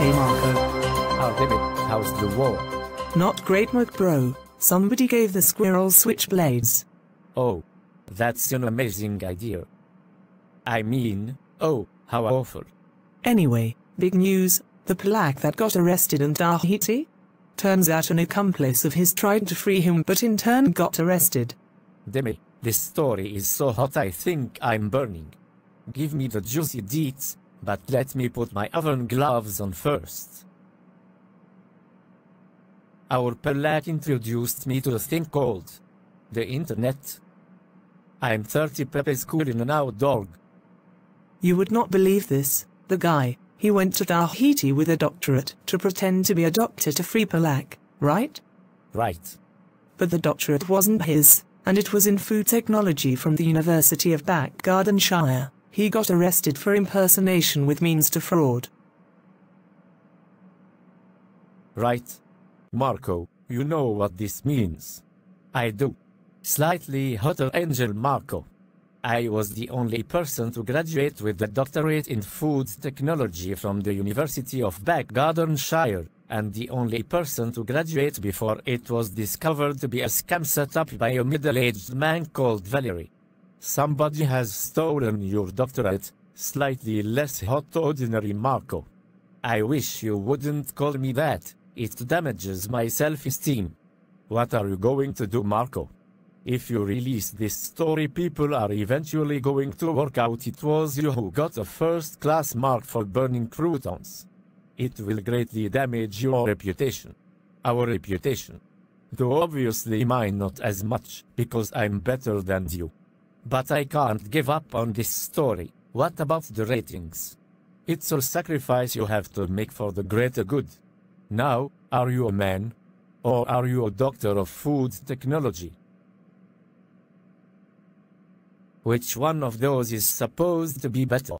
Hey Marco. How did it? How's the war? Not great bro. Somebody gave the squirrels switchblades. Oh, that's an amazing idea. I mean, oh, how awful. Anyway, big news, the Polak that got arrested in Tahiti? Turns out an accomplice of his tried to free him but in turn got arrested. Demi, this story is so hot I think I'm burning. Give me the juicy deets, but let me put my oven gloves on first. Our Polak introduced me to a thing called the internet. I'm 30 Pepe school in an outdoor. You would not believe this. The guy, he went to Tahiti with a doctorate to pretend to be a doctor to free Polak, right? Right. But the doctorate wasn't his, and it was in food technology from the University of Backgardenshire. He got arrested for impersonation with means to fraud. Right. Marco, you know what this means. I do. Slightly hotter angel Marco. I was the only person to graduate with a doctorate in food technology from the University of Backgardenshire, and the only person to graduate before it was discovered to be a scam set up by a middle-aged man called Valerie. Somebody has stolen your doctorate, slightly less hot ordinary Marco. I wish you wouldn't call me that, it damages my self-esteem. What are you going to do Marco? If you release this story people are eventually going to work out it was you who got a first-class mark for burning croutons. It will greatly damage your reputation. Our reputation. Though obviously mine not as much, because I'm better than you. But I can't give up on this story. What about the ratings? It's a sacrifice you have to make for the greater good. Now, are you a man? Or are you a doctor of food technology? Which one of those is supposed to be better?